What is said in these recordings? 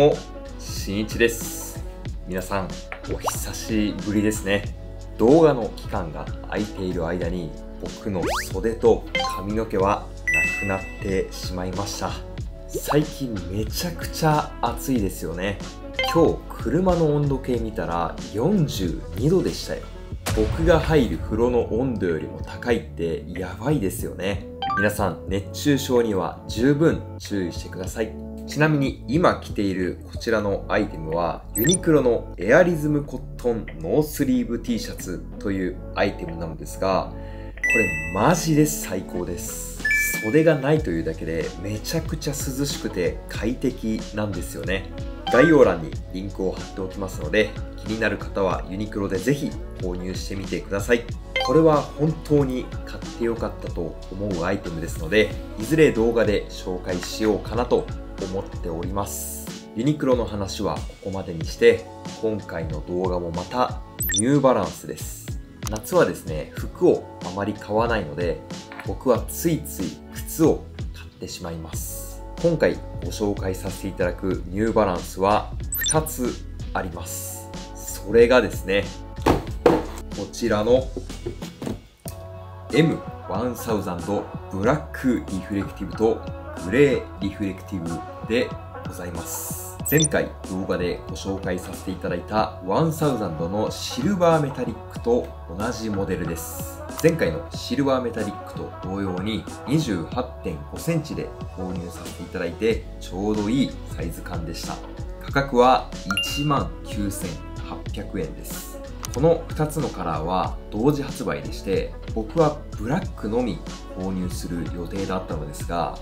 も、しんいちです。皆さん、お久しぶりですね。動画の期間が空いている間に、僕の袖と髪の毛はなくなってしまいました。最近めちゃくちゃ暑いですよね。今日、車の温度計見たら42度でしたよ。僕が入る風呂の温度よりも高いってやばいですよね。皆さん、熱中症には十分注意してください。ちなみに今着ているこちらのアイテムはユニクロのエアリズムコットンノースリーブ T シャツというアイテムなのですが、これマジで最高です。袖がないというだけでめちゃくちゃ涼しくて快適なんですよね。概要欄にリンクを貼っておきますので、気になる方はユニクロでぜひ購入してみてください。これは本当に買ってよかったと思うアイテムですので、いずれ動画で紹介しようかなと思っております。ユニクロの話はここまでにして、今回の動画もまたニューバランスです。夏はですね、服をあまり買わないので、僕はついつい靴を買ってしまいます。今回ご紹介させていただくニューバランスは2つあります。それがですね、こちらの M1000 ブラックリフレクティブとグレーリフレクティブでございます。前回動画でご紹介させていただいた1000のシルバーメタリックと同じモデルです。前回のシルバーメタリックと同様に28.5センチで購入させていただいてちょうどいいサイズ感でした。価格は19,800円です。この2つのカラーは同時発売でして僕はブラックのみ購入する予定だったのですが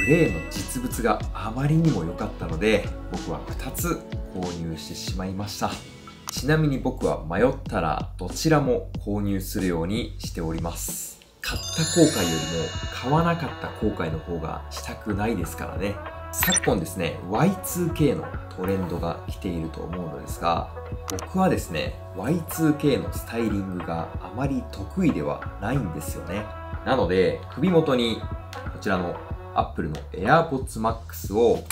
グレーの実物があまりにも良かったので僕は2つ購入してしまいました。ちなみに僕は迷ったらどちらも購入するようにしております。買った後悔よりも買わなかった後悔の方がしたくないですからね。昨今ですね Y2K のトレンドが来ていると思うのですが僕はですね Y2K のスタイリングがあまり得意ではないんですよね。なので首元にこちらの Apple の AirPods Max を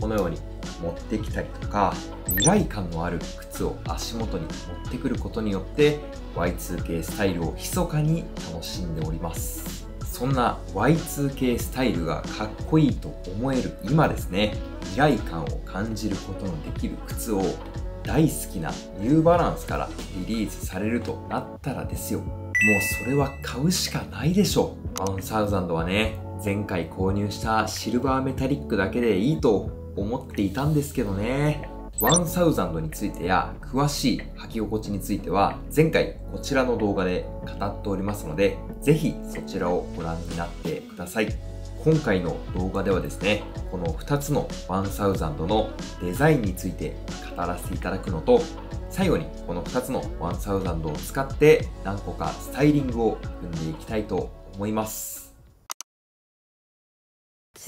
このように持ってきたりとか未来感のある靴を足元に持ってくることによって Y2K スタイルを密かに楽しんでおります。そんな Y2K スタイルがかっこいいと思える今ですね未来感を感じることのできる靴を大好きなニューバランスからリリースされるとなったらですよ。もうそれは買うしかないでしょう。1000はね。前回購入したシルバーメタリックだけでいいと思っていたんですけどね。1000についてや詳しい履き心地については前回こちらの動画で語っておりますのでぜひそちらをご覧になってください。今回の動画ではですねこの2つの1000のデザインについて語らせていただくのと最後にこの2つの1000を使って何個かスタイリングを組んでいきたいと思います。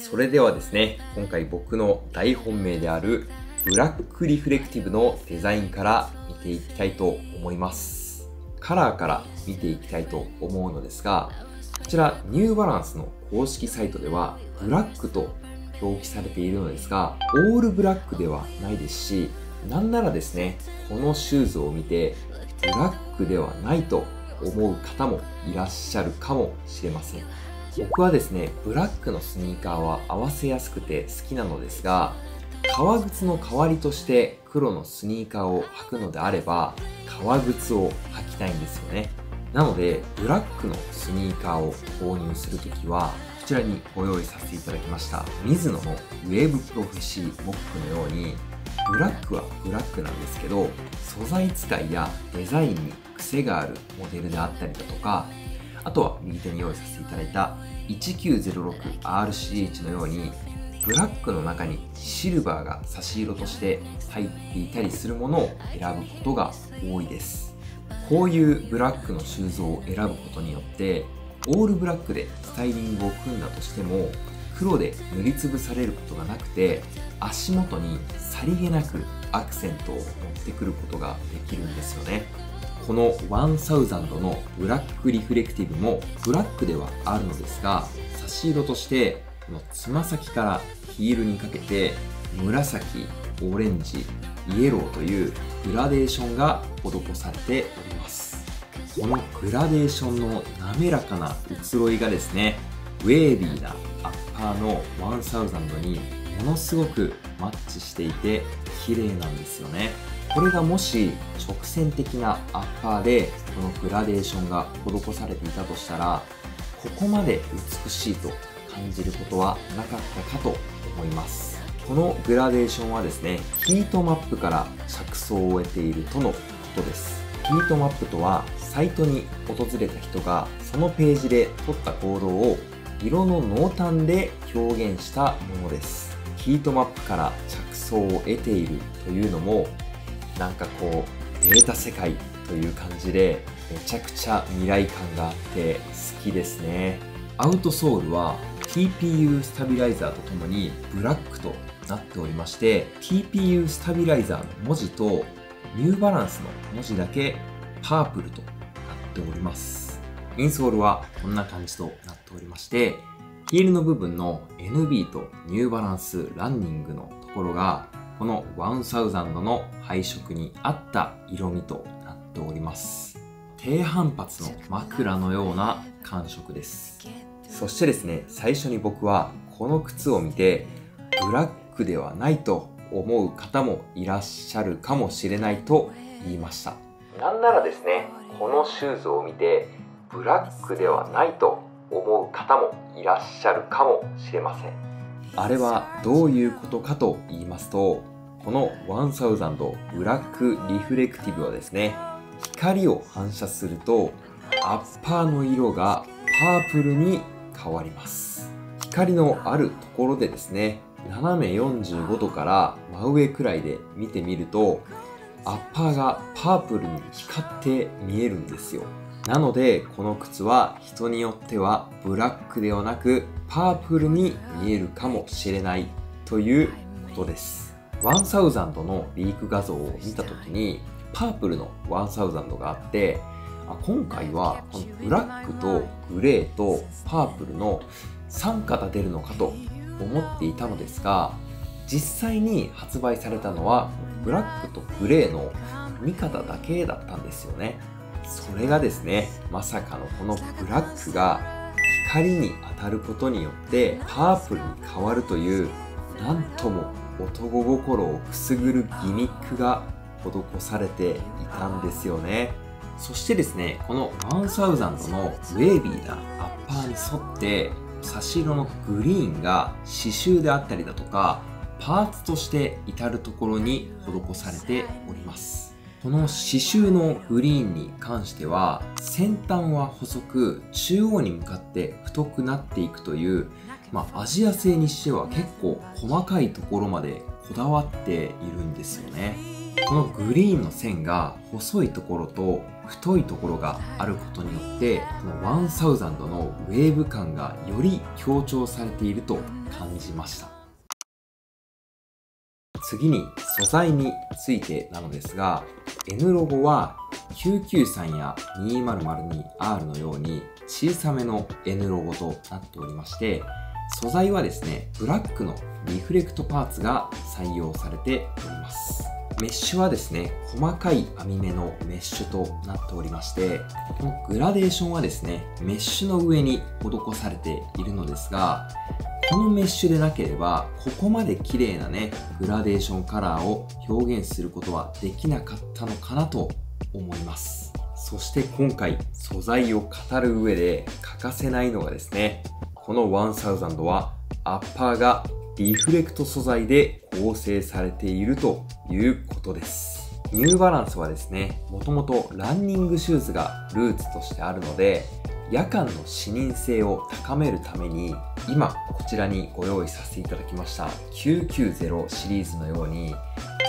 それではですね今回僕の大本命であるブラックリフレクティブのデザインから見ていきたいと思います。カラーから見ていきたいと思うのですがこちらニューバランスの公式サイトではブラックと表記されているのですがオールブラックではないですしなんならですねこのシューズを見てブラックではないと思う方もいらっしゃるかもしれません。僕はですねブラックのスニーカーは合わせやすくて好きなのですが革靴の代わりとして黒のスニーカーを履くのであれば革靴を履きたいんですよね。なのでブラックのスニーカーを購入するときはこちらにご用意させていただきました。ミズノのウェーブプロフェシーモップのようにブラックはブラックなんですけど素材使いやデザインに癖があるモデルであったりだとかあとは右手に用意させていただいた 1906RCH のようにブラックの中にシルバーが差し色として入っていたりするものを選ぶことが多いです。こういうブラックのシューズを選ぶことによってオールブラックでスタイリングを組んだとしても黒で塗りつぶされることがなくて足元にさりげなくアクセントを持ってくることができるんですよね。この1000のブラックリフレクティブもブラックではあるのですが差し色としてこのつま先からヒールにかけて紫オレンジイエローというグラデーションが施されております。このグラデーションの滑らかな移ろいがですねウェービーなアッパーの1000にものすごくマッチしていて綺麗なんですよね。これがもし直線的なアッパーでこのグラデーションが施されていたとしたらここまで美しいと感じることはなかったかと思います。このグラデーションはですねヒートマップから着想を得ているとのことです。ヒートマップとはサイトに訪れた人がそのページで取った行動を色の濃淡で表現したものです。ヒートマップから着想を得ているというのもなんかこうデータ世界という感じでめちゃくちゃ未来感があって好きですね。アウトソールは TPU スタビライザーとともにブラックとなっておりまして TPU スタビライザーの文字とニューバランスの文字だけパープルとなっております。インソールはこんな感じとなっておりましてヒールの部分の NB とニューバランスランニングのところがこの1000の配色に合った色味となっております。低反発の枕のような感触です。そしてですね最初に僕はこの靴を見てブラックではないと思う方もいらっしゃるかもしれないと言いました。なんならですねこのシューズを見てブラックではないと思う方もいらっしゃるかもしれません。あれはどういうことかと言いますとこの1000ブラックリフレクティブはですね光を反射するとアッパーの色がパープルに変わります。光のあるところでですね斜め45度から真上くらいで見てみるとアッパーがパープルに光って見えるんですよ。なのでこの靴は人によってはブラックではなくパープルに見えるかもしれないということです。1000のリーク画像を見た時にパープルの1000があってあ今回はこのブラックとグレーとパープルの3型出るのかと思っていたのですが実際に発売されたのはブラックとグレーの2型だけだったんですよね。それがですねまさかのこのブラックが光に当たることによってパープルに変わるというなんとも男心をくすぐるギミックが施されていたんですよね。そしてですねこの1000のウェービーなアッパーに沿って差し色のグリーンが刺繍であったりだとかパーツとして至るところに施されております。この刺繍のグリーンに関しては先端は細く中央に向かって太くなっていくという、まあ、アジア製にしては結構細かいところまでこだわっているんですよね。このグリーンの線が細いところと太いところがあることによってこの1000のウェーブ感がより強調されていると感じました。次に素材についてなのですが N ロゴは993や 2002R のように小さめの N ロゴとなっておりまして素材はですねブラックのリフレクトパーツが採用されております。メッシュはですね、細かい網目のメッシュとなっておりまして、このグラデーションはですね、メッシュの上に施されているのですが、このメッシュでなければ、ここまで綺麗なね、グラデーションカラーを表現することはできなかったのかなと思います。そして今回、素材を語る上で欠かせないのがですね、この1000はアッパーがリフレクト素材で構成されているということです。ニューバランスはですね、もともとランニングシューズがルーツとしてあるので、夜間の視認性を高めるために、今こちらにご用意させていただきました990シリーズのように、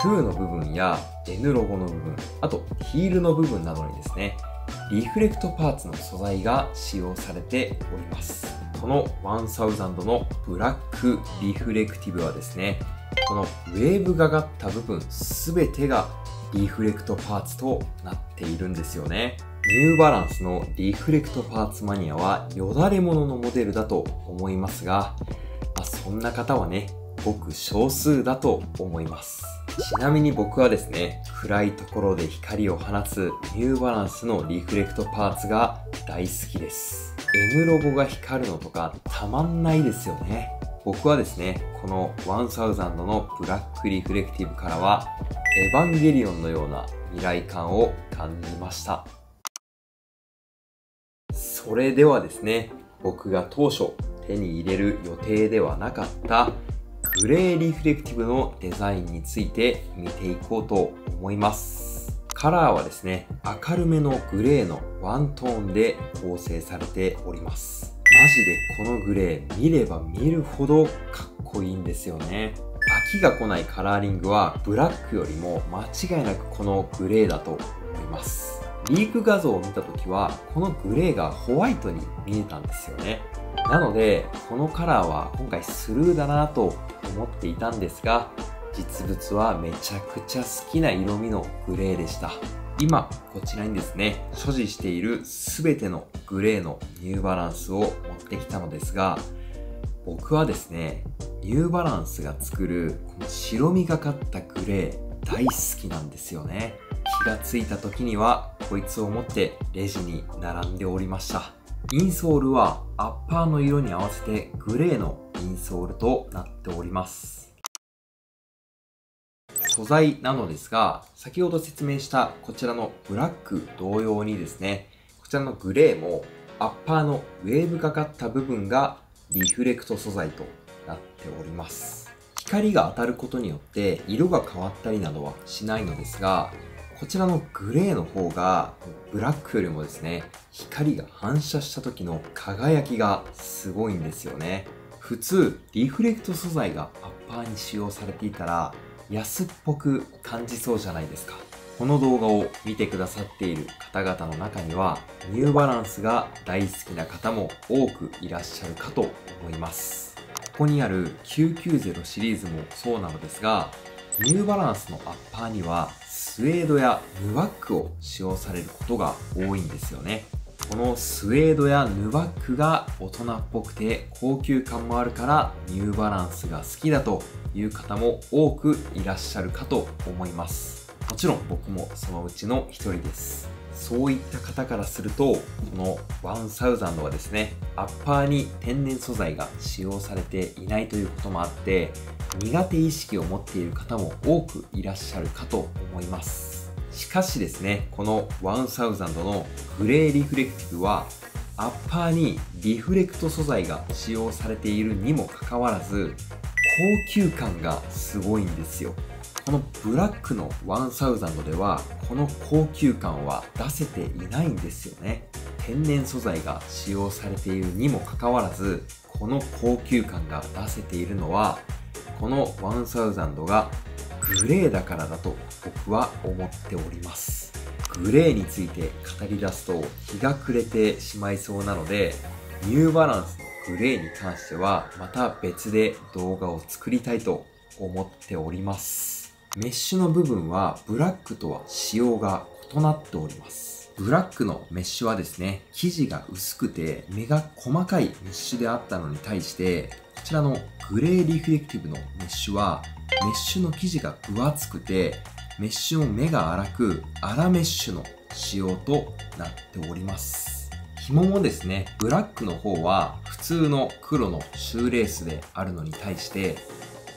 2の部分や N ロゴの部分、あとヒールの部分などにですね、リフレクトパーツの素材が使用されております。この1000のブラックリフレクティブはですね、このウェーブがかった部分すべてがリフレクトパーツとなっているんですよね。ニューバランスのリフレクトパーツマニアはよだれもののモデルだと思いますが、まあ、そんな方はね、ごく少数だと思います。ちなみに僕はですね、暗いところで光を放つニューバランスのリフレクトパーツが大好きです。N ロゴが光るのとかたまんないですよね。僕はですね、この1000のブラックリフレクティブからは、エヴァンゲリオンのような未来感を感じました。それではですね、僕が当初手に入れる予定ではなかったグレーリフレクティブのデザインについて見ていこうと思います。カラーはですね、明るめのグレーのワントーンで構成されております。マジでこのグレー見れば見るほどかっこいいんですよね。飽きが来ないカラーリングはブラックよりも間違いなくこのグレーだと思います。リーク画像を見た時はこのグレーがホワイトに見えたんですよね。なので、このカラーは今回スルーだなと思っていたんですが、実物はめちゃくちゃ好きな色味のグレーでした。今、こちらにですね、所持している全てのグレーのニューバランスを持ってきたのですが、僕はですね、ニューバランスが作るこの白みがかったグレー大好きなんですよね。気がついた時にはこいつを持ってレジに並んでおりました。インソールはアッパーの色に合わせてグレーのインソールとなっております。素材なのですが、先ほど説明したこちらのブラック同様にですね、こちらのグレーもアッパーのウェーブがかった部分がリフレクト素材となっております。光が当たることによって色が変わったりなどはしないのですが、こちらのグレーの方がブラックよりもですね、光が反射した時の輝きがすごいんですよね。普通、リフレクト素材がアッパーに使用されていたら安っぽく感じそうじゃないですか。この動画を見てくださっている方々の中には、ニューバランスが大好きな方も多くいらっしゃるかと思います。ここにある990シリーズもそうなのですが、ニューバランスのアッパーにはスウェードやヌバックを使用されることが多いんですよね。このスウェードやヌバックが大人っぽくて高級感もあるからニューバランスが好きだという方も多くいらっしゃるかと思います。もちろん僕もそのうちの一人です。そういった方からすると、この1000はですね、アッパーに天然素材が使用されていないということもあって、苦手意識を持っている方も多くいらっしゃるかと思います。しかしですね、この1000のグレーリフレクティブは、アッパーにリフレクト素材が使用されているにもかかわらず、高級感がすごいんですよ。このブラックの1000では、この高級感は出せていないんですよね。天然素材が使用されているにもかかわらず、この高級感が出せているのは、この1000がグレーだからだと僕は思っております。グレーについて語り出すと日が暮れてしまいそうなので、ニューバランスのグレーに関してはまた別で動画を作りたいと思っております。メッシュの部分はブラックとは仕様が異なっております。ブラックのメッシュはですね、生地が薄くて目が細かいメッシュであったのに対して、こちらのグレーリフレクティブのメッシュは、メッシュの生地が分厚くて、メッシュも目が粗く、粗メッシュの仕様となっております。紐もですね、ブラックの方は普通の黒のシューレースであるのに対して、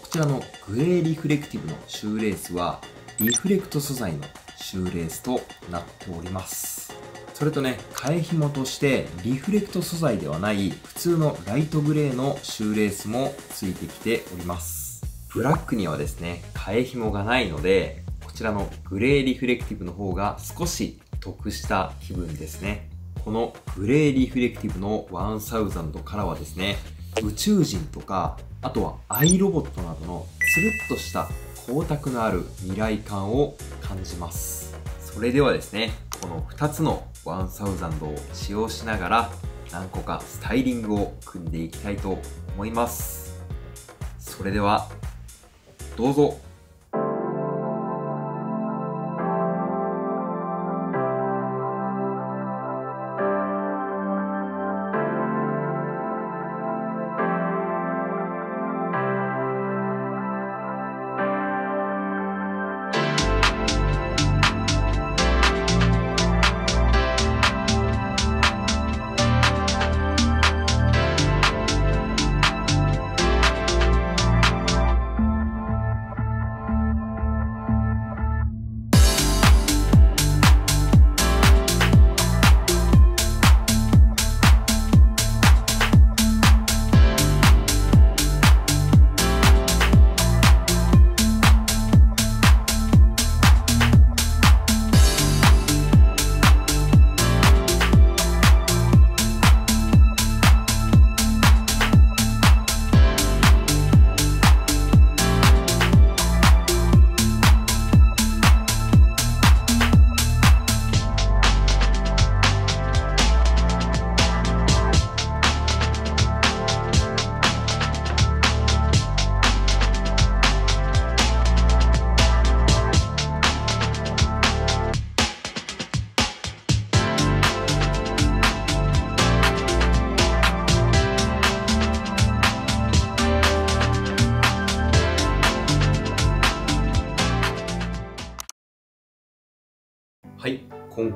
こちらのグレーリフレクティブのシューレースはリフレクト素材のシューレースとなっております。それとね、替え紐としてリフレクト素材ではない普通のライトグレーのシューレースもついてきております。ブラックにはですね、替え紐がないので、こちらのグレーリフレクティブの方が少し得した気分ですね。このグレーリフレクティブの1000からはですね、宇宙人とか、あとはアイロボットなどのつるっとした光沢のある未来感を感じます。それではですね、この2つの1000を使用しながら何個かスタイリングを組んでいきたいと思います。それでは、どうぞ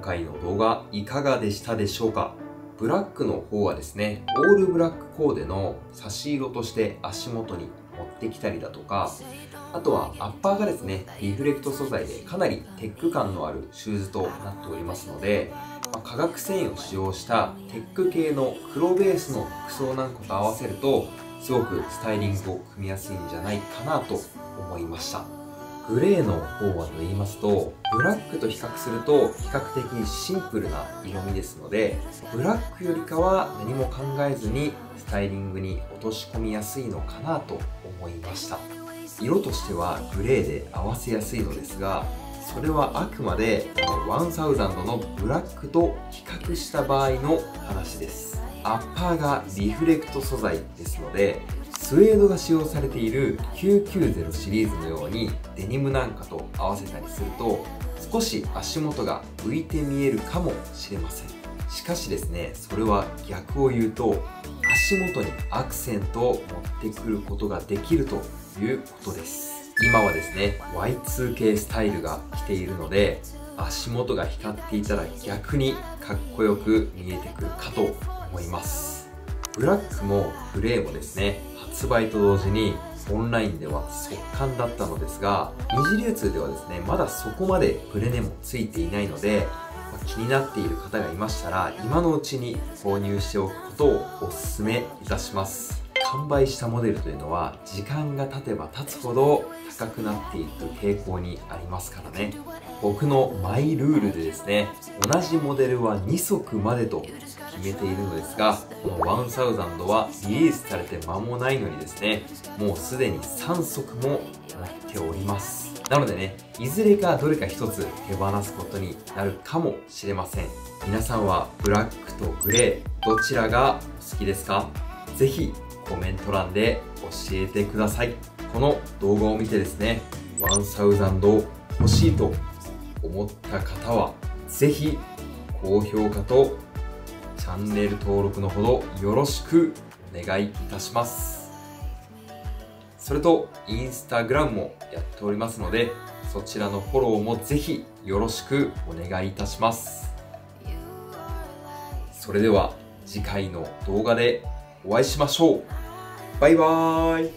回の動画いかがでしたでしょうか？ブラックの方はですね、オールブラックコーデの差し色として足元に持ってきたりだとか、あとはアッパーがですね、リフレクト素材でかなりテック感のあるシューズとなっておりますので、ま、化学繊維を使用したテック系の黒ベースの服装なんかと合わせると、すごくスタイリングを組みやすいんじゃないかなと思いました。グレーの方はと言いますと、ブラックと比較すると比較的シンプルな色味ですので、ブラックよりかは何も考えずにスタイリングに落とし込みやすいのかなと思いました。色としてはグレーで合わせやすいのですが、それはあくまでこの1000のブラックと比較した場合の話です。アッパーがリフレクト素材ですので、スウェードが使用されている990シリーズのようにデニムなんかと合わせたりすると少し足元が浮いて見えるかもしれません。しかしですねそれは逆を言うと足元にアクセントを持ってくることができるということです。今はですね Y2K スタイルが来ているので足元が光っていたら逆にかっこよく見えてくるかと思います。ブラックもグレーもですね発売と同時にオンラインでは速乾だったのですが二次流通ではですねまだそこまでブレネもついていないので気になっている方がいましたら今のうちに購入しておくことをお勧めいたします。完売したモデルというのは時間が経てば経つほど高くなっていく傾向にありますからね。僕のマイルールでですね同じモデルは2足までと決めているのですがこの1000はリリースされて間もないのにですねもうすでに3足も持っております。なのでねいずれかどれか1つ手放すことになるかもしれません。皆さんはブラックとグレーどちらがお好きですか？ぜひコメント欄で教えてください。この動画を見てですね1000欲しいと思った方はぜひ高評価とチャンネル登録のほどよろしくお願いいたします。それとインスタグラムもやっておりますのでそちらのフォローもぜひよろしくお願いいたします。それでは次回の動画でお会いしましょう。バイバーイ。